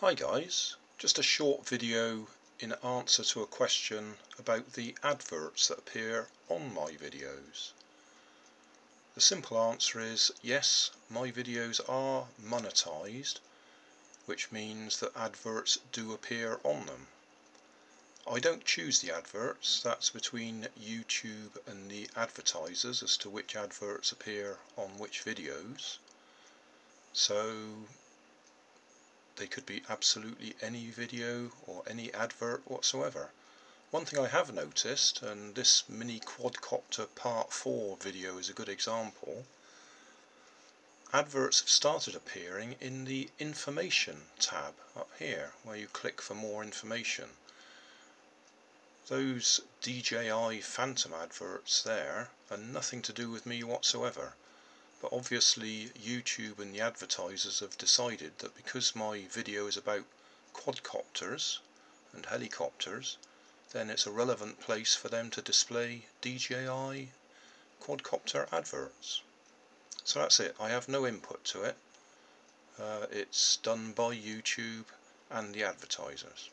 Hi guys, just a short video in answer to a question about the adverts that appear on my videos. The simple answer is yes, my videos are monetized, which means that adverts do appear on them. I don't choose the adverts, that's between YouTube and the advertisers as to which adverts appear on which videos. So they could be absolutely any video or any advert whatsoever. One thing I have noticed, and this mini quadcopter part 4 video is a good example, adverts have started appearing in the information tab up here where you click for more information. Those DJI Phantom adverts there are nothing to do with me whatsoever but obviously YouTube and the advertisers have decided that because my video is about quadcopters and helicopters then it's a relevant place for them to display DJI quadcopter adverts. So that's it, I have no input to it. Uh, it's done by YouTube and the advertisers.